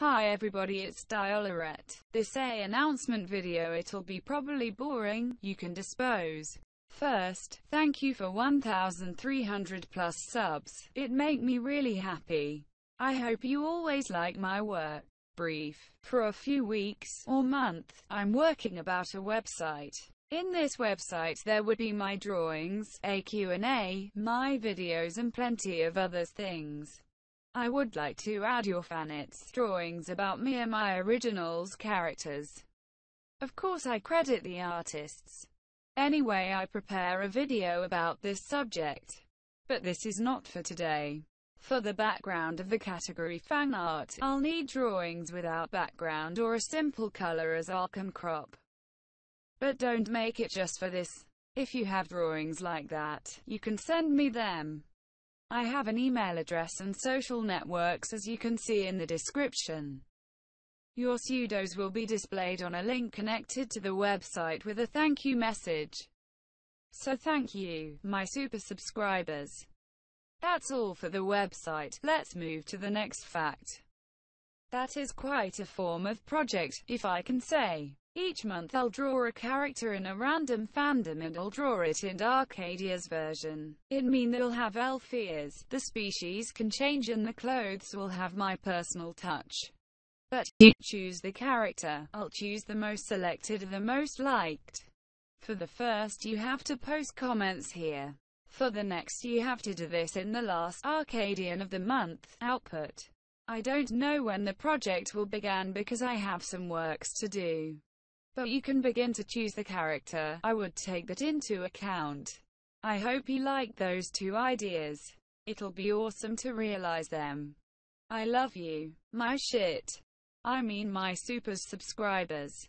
Hi everybody it's DioLorette. This A announcement video it'll be probably boring, you can dispose. First, thank you for 1300 plus subs, it make me really happy. I hope you always like my work. Brief. For a few weeks, or month, I'm working about a website. In this website there would be my drawings, a Q&A, my videos and plenty of other things. I would like to add your fanits drawings about me and my originals characters. Of course I credit the artists. Anyway I prepare a video about this subject. But this is not for today. For the background of the category fan art, I'll need drawings without background or a simple color as I can crop. But don't make it just for this. If you have drawings like that, you can send me them. I have an email address and social networks as you can see in the description. Your pseudos will be displayed on a link connected to the website with a thank you message. So thank you, my super subscribers. That's all for the website, let's move to the next fact. That is quite a form of project, if I can say. Each month I'll draw a character in a random fandom and I'll draw it in Arcadia's version. It mean they'll have elf ears, the species can change and the clothes will have my personal touch. But, you choose the character, I'll choose the most selected or the most liked. For the first you have to post comments here. For the next you have to do this in the last Arcadian of the month output. I don't know when the project will begin because I have some works to do. But you can begin to choose the character, I would take that into account. I hope you like those two ideas. It'll be awesome to realize them. I love you, my shit. I mean my super subscribers.